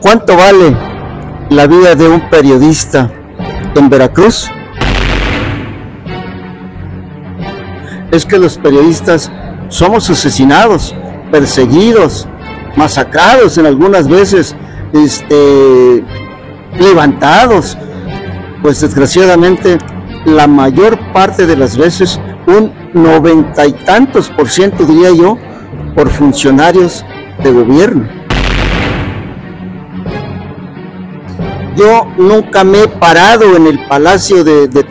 ¿Cuánto vale la vida de un periodista en Veracruz? Es que los periodistas somos asesinados, perseguidos, masacrados en algunas veces, este, levantados. Pues desgraciadamente la mayor parte de las veces, un noventa y tantos por ciento diría yo, por funcionarios de gobierno. Yo nunca me he parado en el palacio de, de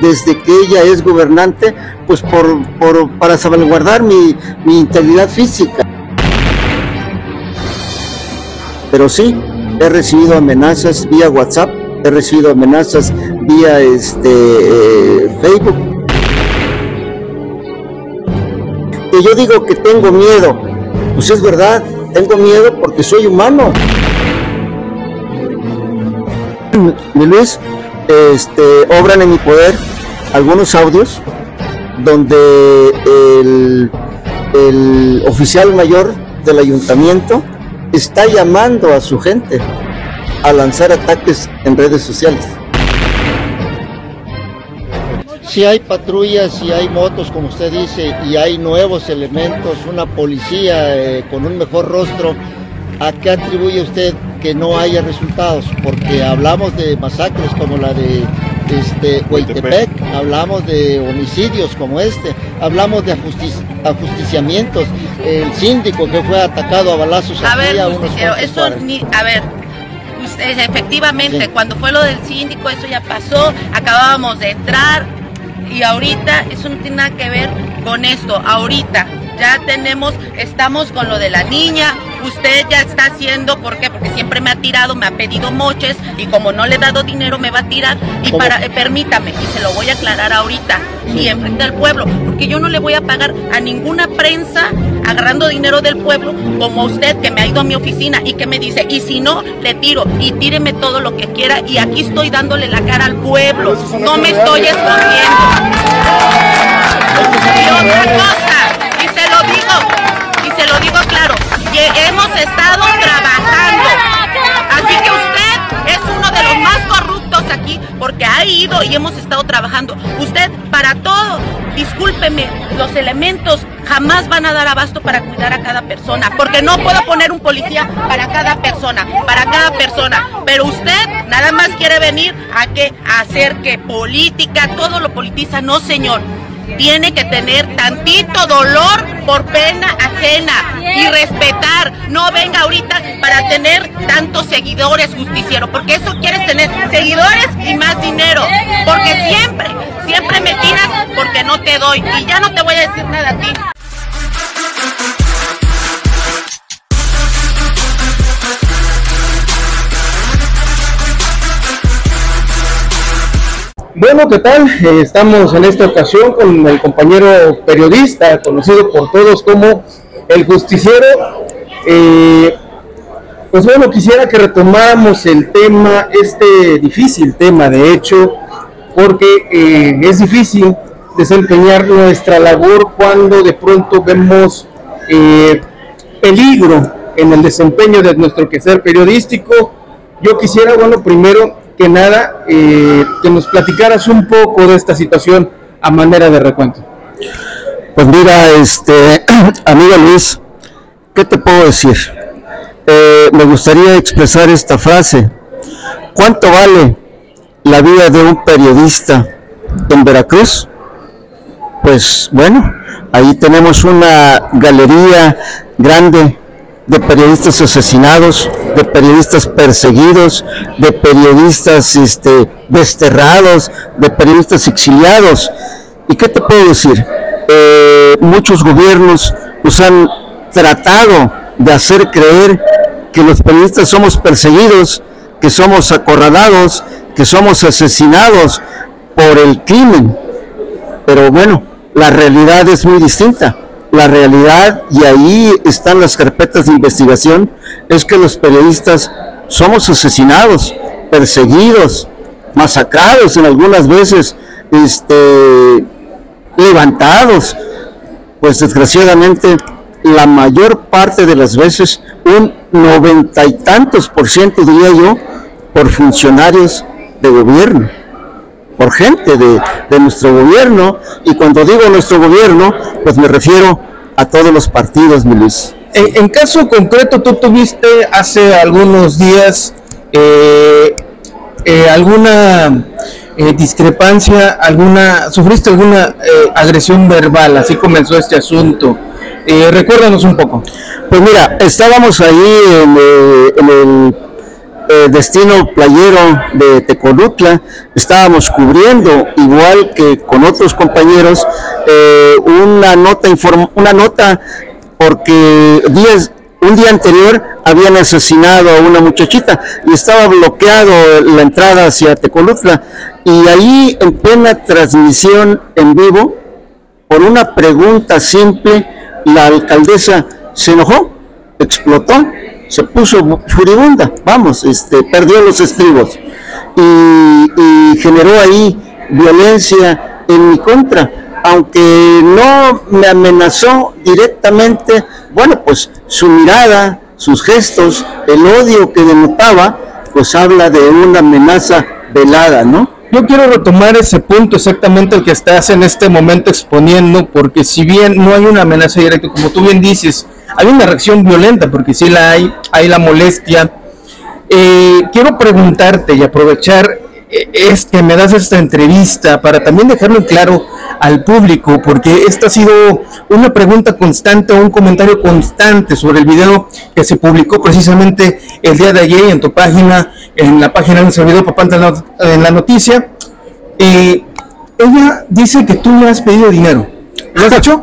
desde que ella es gobernante, pues por, para salvaguardar mi, mi integridad física. Pero sí, he recibido amenazas vía WhatsApp, he recibido amenazas vía este, eh, Facebook. Que yo digo que tengo miedo, pues es verdad, tengo miedo porque soy humano. Mi Luis, este, obran en mi poder algunos audios donde el, oficial mayor del ayuntamiento está llamando a su gente a lanzar ataques en redes sociales. Si hay patrullas, si hay motos, como usted dice, y hay nuevos elementos, una policía eh, con un mejor rostro, ¿a qué atribuye usted que no haya resultados? Porque hablamos de masacres como la de este, Hueytepec, hablamos de homicidios como este, hablamos de ajustic ajusticiamientos, el síndico que fue atacado a balazos a aquí ver, a unos eso cuadras. ni, a ver, usted, efectivamente, Sí. cuando fue lo del síndico, eso ya pasó, acabábamos de entrar y ahorita eso no tiene nada que ver con esto, ahorita ya tenemos, estamos con lo de la niña, usted ya está haciendo, ¿por qué? Porque siempre me ha tirado, me ha pedido moches y como no le he dado dinero me va a tirar y ¿Cómo? para, eh, permítame, y se lo voy a aclarar ahorita y enfrente al pueblo, porque yo no le voy a pagar a ninguna prensa agarrando dinero del pueblo como usted que me ha ido a mi oficina y que me dice, y si no, le tiro y tíreme todo lo que quiera y aquí estoy dándole la cara al pueblo, no me estoy escondiendo. Y otra cosa, y se lo digo claro, que hemos estado trabajando. Así que usted es uno de los más corruptos aquí porque ha ido y hemos estado trabajando. Usted para todo, discúlpeme, los elementos jamás van a dar abasto para cuidar a cada persona, porque no puedo poner un policía para cada persona, para cada persona. Pero usted nada más quiere venir a que hacer que política, todo lo politiza, no señor tiene que tener tantito dolor por pena ajena y respetar. No venga ahorita para tener tantos seguidores justiciero, porque eso quieres tener seguidores y más dinero. Porque siempre, siempre me tiras porque no te doy. Y ya no te voy a decir nada a ti. Bueno, ¿qué tal? Eh, estamos en esta ocasión con el compañero periodista, conocido por todos como el justiciero. Eh, pues bueno, quisiera que retomáramos el tema, este difícil tema, de hecho, porque eh, es difícil desempeñar nuestra labor cuando de pronto vemos eh, peligro en el desempeño de nuestro quehacer periodístico. Yo quisiera, bueno, primero nada, eh, que nos platicaras un poco de esta situación a manera de recuento. Pues mira, este, amigo Luis, ¿qué te puedo decir? Eh, me gustaría expresar esta frase. ¿Cuánto vale la vida de un periodista en Veracruz? Pues bueno, ahí tenemos una galería grande de periodistas asesinados, de periodistas perseguidos, de periodistas este, desterrados, de periodistas exiliados. ¿Y qué te puedo decir? Eh, muchos gobiernos nos han tratado de hacer creer que los periodistas somos perseguidos, que somos acorralados, que somos asesinados por el crimen. Pero bueno, la realidad es muy distinta. La realidad, y ahí están las carpetas de investigación, es que los periodistas somos asesinados, perseguidos, masacrados en algunas veces, este, levantados. Pues desgraciadamente, la mayor parte de las veces, un noventa y tantos por ciento, diría yo, por funcionarios de gobierno, por gente de, de nuestro gobierno. Y cuando digo nuestro gobierno, pues me refiero a todos los partidos, mi Luis. En, en caso concreto, tú tuviste hace algunos días eh, eh, alguna eh, discrepancia, alguna, sufriste alguna eh, agresión verbal, así comenzó este asunto. Recuérdanos un poco. Pues mira, estábamos ahí en, en el eh, destino playero de Tecolutla, estábamos cubriendo, igual que con otros compañeros, eh, una nota una nota porque días, un día anterior habían asesinado a una muchachita y estaba bloqueado la entrada hacia Tecolutla. Y ahí en plena transmisión en vivo por una pregunta simple la alcaldesa se enojó, explotó, se puso furibunda, vamos, este, perdió los estribos y, generó ahí violencia en mi contra, aunque no me amenazó directamente, bueno, pues su mirada, sus gestos, el odio que denotaba, pues habla de una amenaza velada, ¿no? Yo quiero retomar ese punto exactamente el que estás en este momento exponiendo, porque si bien no hay una amenaza directa, como tú bien dices, hay una reacción violenta, porque sí la hay, hay la molestia. Eh, quiero preguntarte y aprovechar eh, es que me das esta entrevista para también dejarlo claro al público, porque esta ha sido una pregunta constante un comentario constante sobre el video que se publicó precisamente el día de ayer en tu página, en la página de un servidor la- en la noticia. Eh, ella dice que tú le has pedido dinero. ¿Lo has hecho?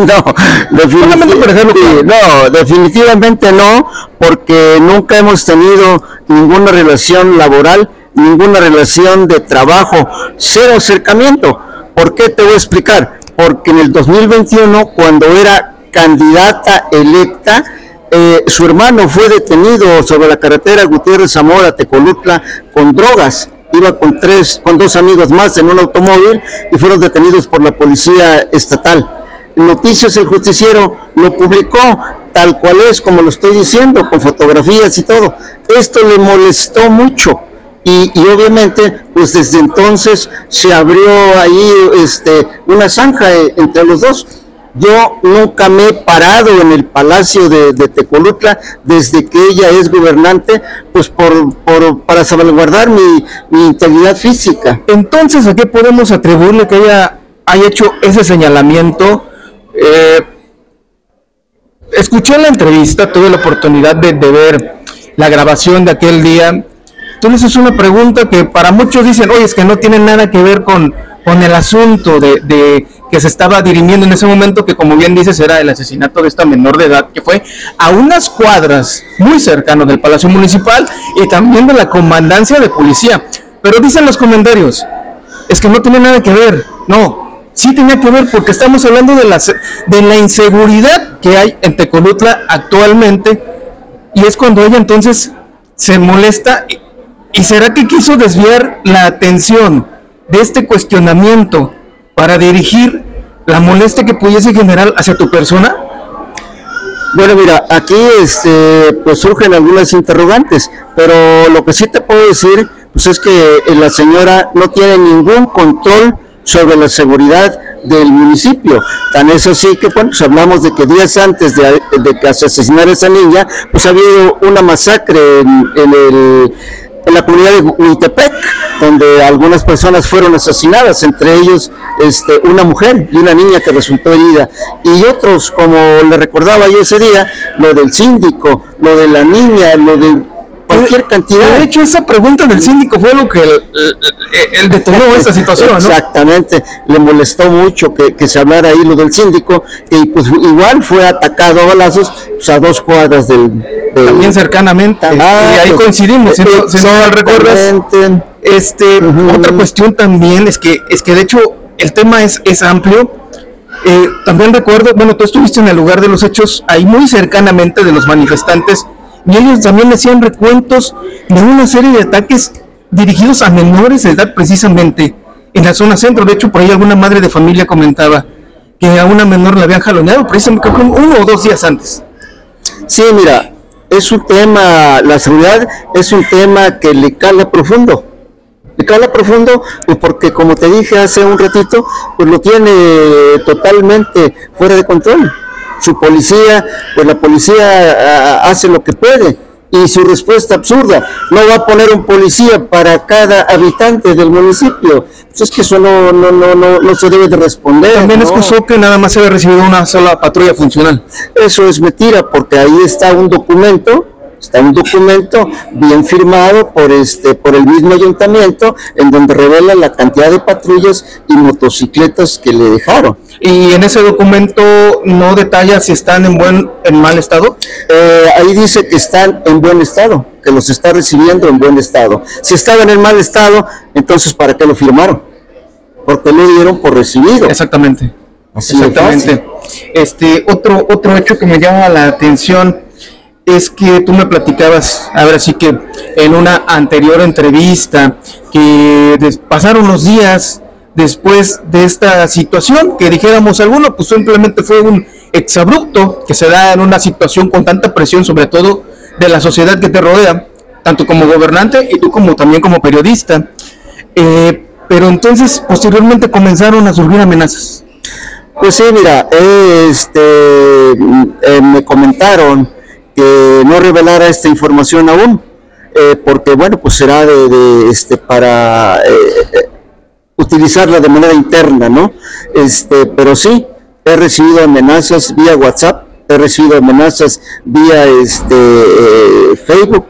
no, definitivamente, no, definitivamente no, porque nunca hemos tenido ninguna relación laboral, ninguna relación de trabajo, cero acercamiento. ¿Por qué te voy a explicar? Porque en el 2021, cuando era candidata electa, eh, su hermano fue detenido sobre la carretera Gutiérrez Zamora, Tecolutla, con drogas. Iba con tres, con dos amigos más en un automóvil y fueron detenidos por la policía estatal. Noticias el justiciero lo publicó tal cual es, como lo estoy diciendo, con fotografías y todo. Esto le molestó mucho y, y obviamente pues desde entonces se abrió ahí este, una zanja eh, entre los dos. Yo nunca me he parado en el palacio de, de Tecolutla desde que ella es gobernante, pues por, para salvaguardar mi, integridad física. Entonces, ¿a qué podemos atribuirle que ella haya hecho ese señalamiento? Eh, escuché la entrevista, tuve la oportunidad de, de ver la grabación de aquel día. Le haces una pregunta que para muchos dicen, oye, es que no tiene nada que ver con, con el asunto de, que se estaba dirimiendo en ese momento, que como bien dices era el asesinato de esta menor de edad, que fue a unas cuadras muy cercano del Palacio Municipal y también de la comandancia de policía. Pero dicen los comentarios, es que no tiene nada que ver. No, sí tenía que ver porque estamos hablando de la, de la inseguridad que hay en Tecolutla actualmente y es cuando ella entonces se molesta y será que quiso desviar la atención de este cuestionamiento para dirigir la molestia que pudiese generar hacia tu persona. Bueno, mira, aquí este, pues surgen algunas interrogantes, pero lo que sí te puedo decir, pues es que eh, la señora no tiene ningún control sobre la seguridad del municipio. Tan es así que, bueno, pues hablamos de que días antes de, de que se asesinara esa niña, pues ha habido una masacre en, en el en la comunidad de Huitepec, donde algunas personas fueron asesinadas, entre ellos este, una mujer y una niña que resultó herida, y otros, como le recordaba yo ese día, lo del síndico, lo de la niña, lo de cualquier cantidad. De hecho, esa pregunta del síndico fue lo que el, el- el detonó esta situación, ¿no? Exactamente, le molestó mucho que, que se hablara ahí lo del síndico, y pues igual fue atacado a balazos pues, a dos cuadras del... del- También cercanamente. Ah, y ahí pues, coincidimos, si no, si no mal recuerdas. Este, otra cuestión también es que, es que de hecho el tema es, es amplio. Eh, también recuerdo, bueno, tú estuviste en el lugar de los hechos, ahí muy cercanamente de los manifestantes, y ellos también hacían recuentos de una serie de ataques dirigidos a menores de edad precisamente en la zona centro. De hecho, por ahí alguna madre de familia comentaba que a una menor la habían jaloneado precisamente uno o dos días antes. Sí, mira, es un tema, la seguridad es un tema que le cala profundo. Le cala profundo pues porque como te dije hace un ratito, pues lo tiene totalmente fuera de control. Su policía, pues la policía ah, hace lo que puede y su respuesta absurda, no va a poner un policía para cada habitante del municipio. Pues es que eso no, no, no, no, no se debe de responder. También excusó que nada más se había recibido una sola patrulla funcional. Eso es mentira, porque ahí está un documento, está un documento bien firmado por este, por el mismo ayuntamiento, en donde revela la cantidad de patrullas y motocicletas que le dejaron. Y en ese documento no detalla si están en buen, en mal estado. Eh, ahí dice que están en buen estado, que los está recibiendo en buen estado. Si estaban en mal estado, entonces ¿para qué lo firmaron? Porque lo dieron por recibido. Exactamente. Así Exactamente. Este, otro, otro hecho que me llama la atención es que tú me platicabas, ahora sí que en una anterior entrevista, que pasaron los días después de esta situación, que dijéramos alguno, pues simplemente fue un exabrupto que se da en una situación con tanta presión, sobre todo de la sociedad que te rodea, tanto como gobernante y tú como también como periodista. Eh, pero entonces posteriormente comenzaron a surgir amenazas. Pues sí, mira, este, eh, me comentaron que no revelara esta información aún, eh, porque bueno, pues será de, de, este, para eh, eh, utilizarla de manera interna, ¿no? Este, pero sí, he recibido amenazas vía WhatsApp, he recibido amenazas vía este Facebook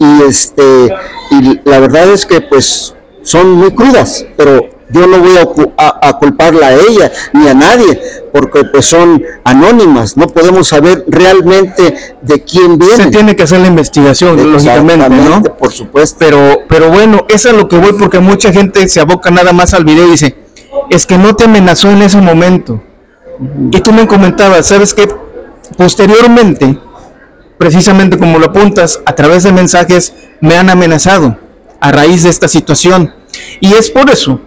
y este y la verdad es que pues son muy crudas, pero yo no voy a, ocu- a- a culparla a ella ni a nadie, porque pues son anónimas, no podemos saber realmente de quién Se viene. tiene que hacer la investigación, lógicamente, ¿no? Por supuesto. Pero, pero bueno, eso es a lo que voy porque mucha gente se aboca nada más al video y dice, es que no te amenazó en ese momento. Y tú me comentabas, ¿sabes qué? Posteriormente, precisamente como lo apuntas, a través de mensajes me han amenazado a raíz de esta situación. Y es por eso,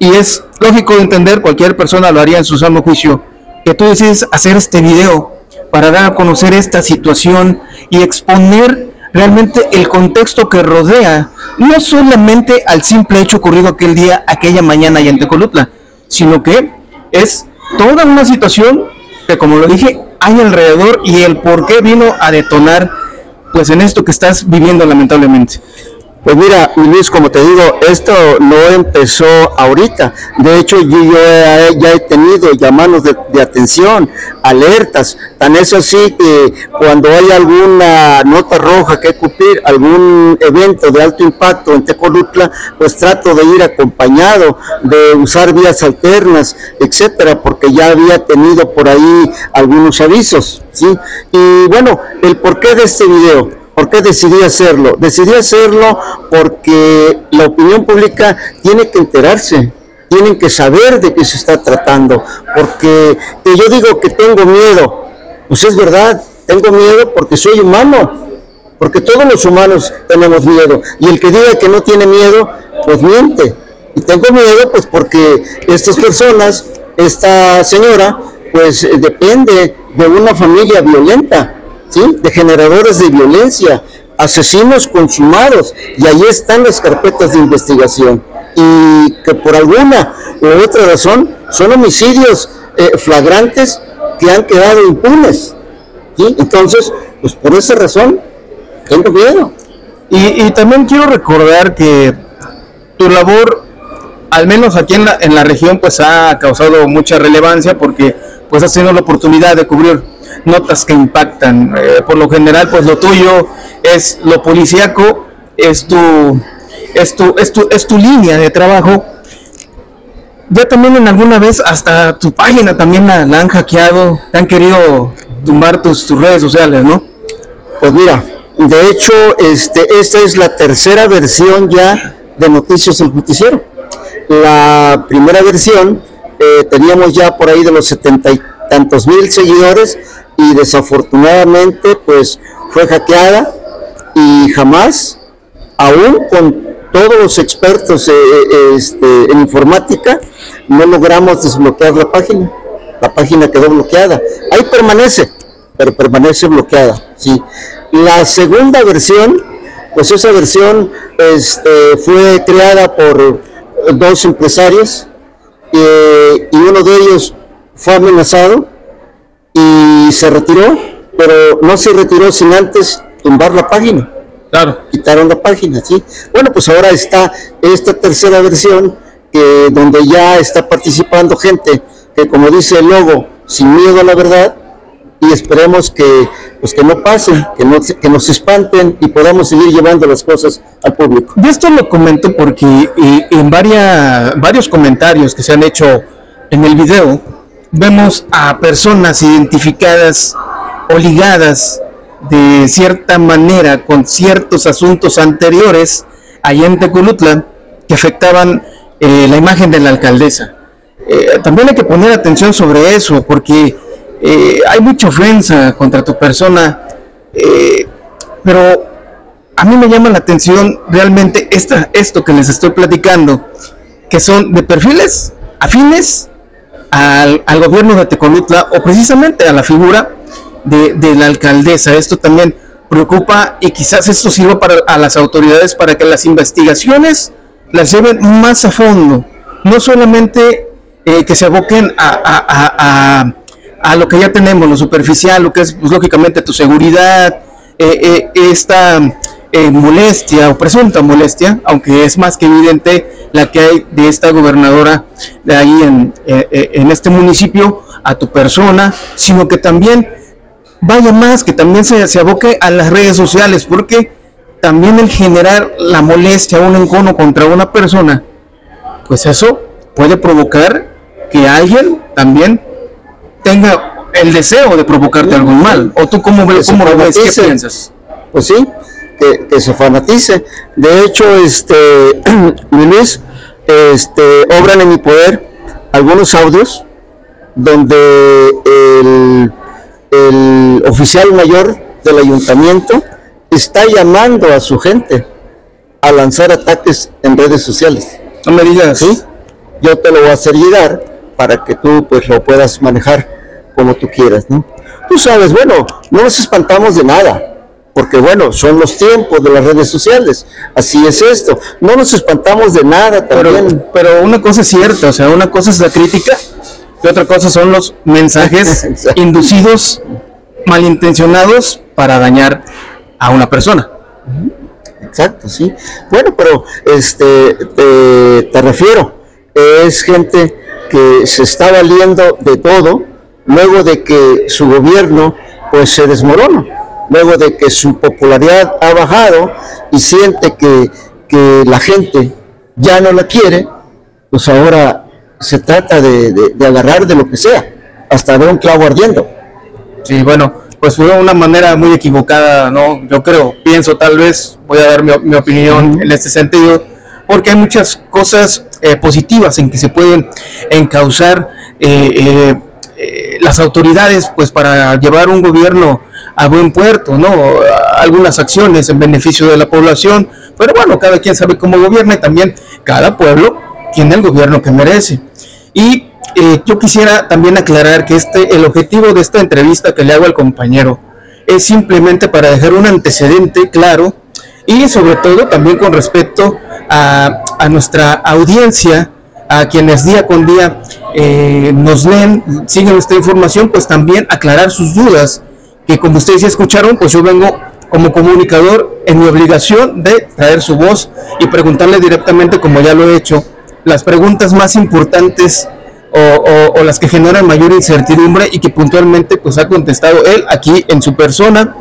y es lógico de entender, cualquier persona lo haría en su sano juicio, que tú decides hacer este video para dar a conocer esta situación y exponer realmente el contexto que rodea, no solamente al simple hecho ocurrido aquel día, aquella mañana y en Tecolutla, sino que es toda una situación que como lo dije, hay alrededor y el por qué vino a detonar pues en esto que estás viviendo lamentablemente. Pues mira, Luis, como te digo, esto no empezó ahorita. De hecho, yo, yo he- ya he tenido llamados de, atención, alertas. Tan es así que cuando hay alguna nota roja que cumplir, algún evento de alto impacto en Tecolutla, pues trato de ir acompañado, de usar vías alternas, etcétera, porque ya había tenido por ahí algunos avisos, ¿sí? Y bueno, el porqué de este video. ¿Por qué decidí hacerlo? Decidí hacerlo porque la opinión pública tiene que enterarse, tienen que saber de qué se está tratando, porque que yo digo que tengo miedo, pues es verdad, tengo miedo porque soy humano, porque todos los humanos tenemos miedo, y el que diga que no tiene miedo, pues miente. Y tengo miedo pues porque estas personas, esta señora, pues depende de una familia violenta, ¿sí? De generadores de violencia, asesinos consumados, y ahí están las carpetas de investigación. Y que por alguna u otra razón son homicidios eh, flagrantes que han quedado impunes. Entonces, pues por esa razón, tengo miedo. Y, y también quiero recordar que tu labor, al menos aquí en la, en la región, pues ha causado mucha relevancia porque pues has tenido la oportunidad de cubrir notas que impactan. Eh, por lo general, pues lo tuyo es lo policíaco, es tu, es tu, es tu, es tu línea de trabajo. Ya también en alguna vez hasta tu página también la, han hackeado, te han querido tumbar tus, tus redes sociales, ¿no? Pues mira, de hecho, este, esta es la tercera versión ya de Noticias el Justiciero. La primera versión eh, teníamos ya por ahí de los setenta y tantos mil seguidores y desafortunadamente pues fue hackeada y jamás, aún con todos los expertos eh, eh, este, en informática, no logramos desbloquear la página. La página quedó bloqueada. Ahí permanece, pero permanece bloqueada, sí. La segunda versión, pues esa versión este, fue creada por dos empresarios eh, y uno de ellos fue amenazado y se retiró, pero no se retiró sin antes tumbar la página. Claro. Quitaron la página, ¿sí? Bueno, pues ahora está esta tercera versión que donde ya está participando gente que como dice el logo, sin miedo a la verdad, y esperemos que pues que no pase, que, no, que nos espanten y podamos seguir llevando las cosas al público. Y esto lo comento porque eh, en varias, varios comentarios que se han hecho en el video, vemos a personas identificadas o ligadas de cierta manera con ciertos asuntos anteriores allá en Tecolutla que afectaban eh, la imagen de la alcaldesa. Eh, también hay que poner atención sobre eso porque eh, hay mucha ofensa contra tu persona, pero a mí me llama la atención realmente esta, esto que les estoy platicando, que son de perfiles afines al, al gobierno de Tecolutla o precisamente a la figura de, la alcaldesa. Esto también preocupa y quizás esto sirva para a las autoridades para que las investigaciones las lleven más a fondo, no solamente eh, que se aboquen a, a, lo que ya tenemos, lo superficial, lo que es pues, lógicamente tu seguridad, eh, eh, esta molestia o presunta molestia, aunque es más que evidente la que hay de esta gobernadora de ahí en, en este municipio a tu persona, sino que también vaya más, que también se, se aboque a las redes sociales, porque también el generar la molestia, un encono contra una persona, pues eso puede provocar que alguien también tenga el deseo de provocarte algún mal. ¿O tú cómo, cómo lo ves? ¿Qué piensas? Pues sí, que, que, se fanatice. De hecho, este, Luis, este, obran en mi poder algunos audios donde el el oficial mayor del ayuntamiento está llamando a su gente a lanzar ataques en redes sociales. No me digas. ¿Sí? Yo te lo voy a hacer llegar para que tú pues lo puedas manejar como tú quieras, ¿no? Tú sabes, bueno, no nos espantamos de nada, porque bueno, son los tiempos de las redes sociales, así es esto, no nos espantamos de nada también. Pero, pero una cosa es cierta, o sea, una cosa es la crítica y otra cosa son los mensajes inducidos, malintencionados para dañar a una persona. Exacto, sí. Bueno, pero este te, refiero, es gente que se está valiendo de todo luego de que su gobierno pues se desmorona, luego de que su popularidad ha bajado y siente que, que la gente ya no la quiere, pues ahora se trata de, agarrar de lo que sea, hasta ver un clavo ardiendo. Sí, bueno, pues fue una manera muy equivocada, ¿no? Yo creo, pienso tal vez, voy a dar mi, opinión en este sentido, porque hay muchas cosas eh, positivas en que se pueden encauzar eh, eh, las autoridades, pues para llevar un gobierno a buen puerto, ¿no? Algunas acciones en beneficio de la población, pero bueno, cada quien sabe cómo gobierna y también cada pueblo tiene el gobierno que merece. Y eh, yo quisiera también aclarar que este, el objetivo de esta entrevista que le hago al compañero es simplemente para dejar un antecedente claro y sobre todo también con respecto a, a nuestra audiencia, a quienes día con día eh, nos leen, siguen esta información, pues también aclarar sus dudas, que como ustedes ya escucharon, pues yo vengo como comunicador en mi obligación de traer su voz y preguntarle directamente, como ya lo he hecho, las preguntas más importantes o, las que generan mayor incertidumbre y que puntualmente pues ha contestado él aquí en su persona.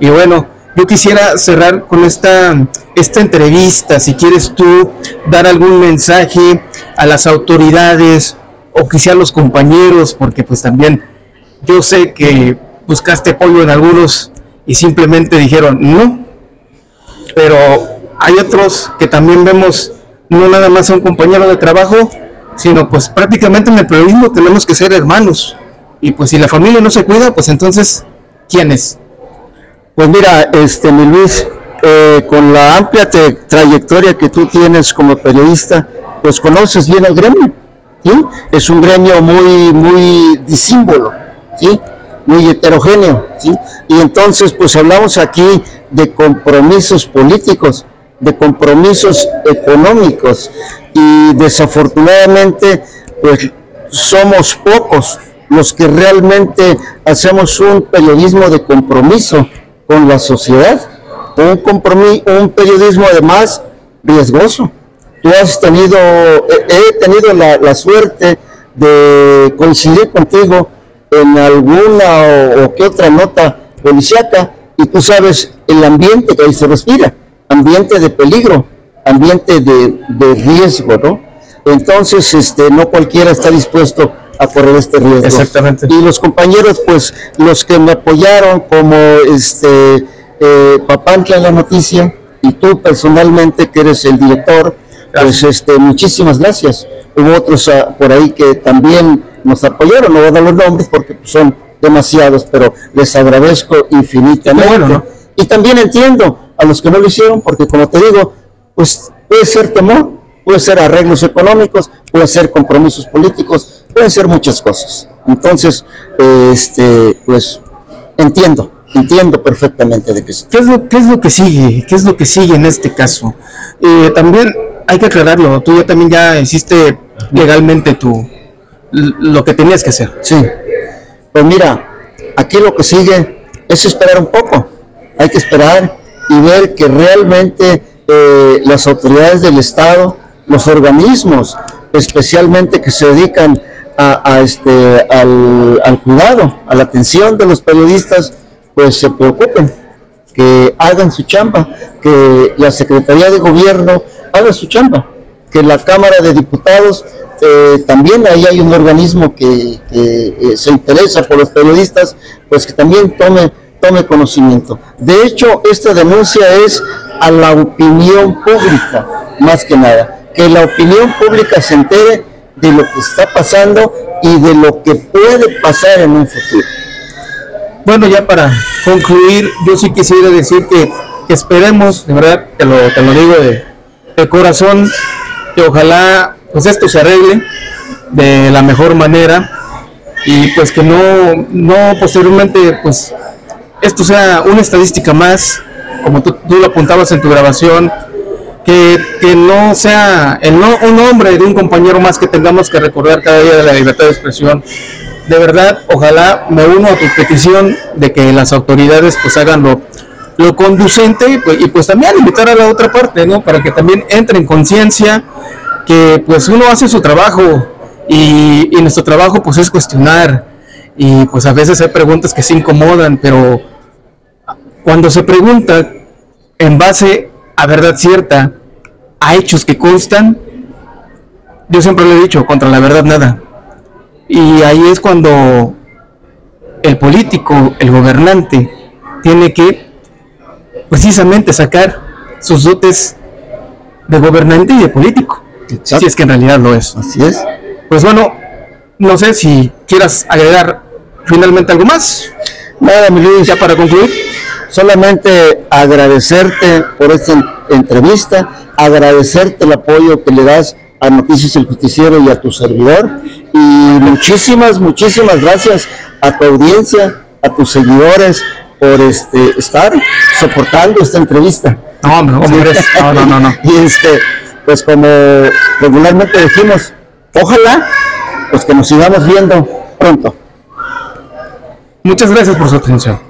Y bueno, yo quisiera cerrar con esta, esta entrevista, si quieres tú dar algún mensaje a las autoridades o quizá a los compañeros, porque pues también yo sé que buscaste apoyo en algunos y simplemente dijeron no, pero hay otros que también vemos no nada más a un compañero de trabajo, sino pues prácticamente en el periodismo tenemos que ser hermanos. Y pues si la familia no se cuida, pues entonces, ¿quién es? Pues mira, este, mi Luis, eh, con la amplia trayectoria que tú tienes como periodista, pues conoces bien el gremio, ¿sí? Es un gremio muy, muy disímbolo, ¿sí? Muy heterogéneo, ¿sí? Y entonces, pues hablamos aquí de compromisos políticos, de compromisos económicos, y desafortunadamente, pues somos pocos los que realmente hacemos un periodismo de compromiso con la sociedad, un, compromiso, un periodismo además riesgoso. Tú has tenido, he tenido la, la suerte de coincidir contigo en alguna o, que otra nota policíaca y tú sabes el ambiente que ahí se respira, ambiente de peligro, ambiente de, de riesgo, ¿no? Entonces, este, no cualquiera está dispuesto a correr este riesgo. Exactamente. Y los compañeros, pues, los que me apoyaron, como este eh, Papantla en la noticia, y tú personalmente, que eres el director, pues este, muchísimas gracias. Hubo otros ah, por ahí que también nos apoyaron, no voy a dar los nombres porque son demasiados, pero les agradezco infinitamente. Y también entiendo a los que no lo hicieron, porque como te digo, pues puede ser temor, puede ser arreglos económicos, puede ser compromisos políticos, pueden ser muchas cosas. Entonces, este, pues entiendo, entiendo perfectamente de qué es. ¿Qué es lo, qué es lo que sigue? ¿Qué es lo que sigue en este caso? Eh, también hay que aclararlo, tú ya también ya hiciste legalmente tu, lo que tenías que hacer. Sí, pues mira, aquí lo que sigue es esperar un poco, hay que esperar y ver que realmente eh, las autoridades del Estado, los organismos, especialmente que se dedican a, este, al, al, cuidado, a la atención de los periodistas, pues se preocupen, que hagan su chamba, que la Secretaría de Gobierno haga su chamba, que la Cámara de Diputados eh, también ahí hay un organismo que, eh, se interesa por los periodistas, pues que también tome, tome conocimiento. De hecho, esta denuncia es a la opinión pública, más que nada, que la opinión pública se entere de lo que está pasando y de lo que puede pasar en un futuro. Bueno, ya para concluir, yo sí quisiera decir que, esperemos, de verdad, te lo, te lo digo de, de corazón, que ojalá pues esto se arregle de la mejor manera y pues que no, no posteriormente pues esto sea una estadística más, como tú, tú lo apuntabas en tu grabación, que, que, no sea el no, un nombre de un compañero más que tengamos que recordar cada día de la libertad de expresión. De verdad, ojalá me uno a tu petición de que las autoridades pues hagan lo, lo conducente pues, y pues también invitar a la otra parte, ¿no? Para que también entre en conciencia que pues uno hace su trabajo y, nuestro trabajo pues es cuestionar y pues a veces hay preguntas que se incomodan, pero cuando se pregunta en base a verdad cierta, a hechos que constan, yo siempre le he dicho, contra la verdad nada. Y ahí es cuando el político, el gobernante, tiene que precisamente sacar sus dotes de gobernante y de político. Si es que en realidad lo es. Así es. Pues bueno, no sé si quieras agregar finalmente algo más. Nada, mi Luis. Ya para concluir. Solamente agradecerte por esta entrevista, agradecerte el apoyo que le das a Noticias El Justiciero y a tu servidor. Y muchísimas, muchísimas gracias a tu audiencia, a tus seguidores por este estar soportando esta entrevista. No, no, no, no, no. y este, pues como regularmente decimos, ojalá pues que nos sigamos viendo pronto. Muchas gracias por su atención.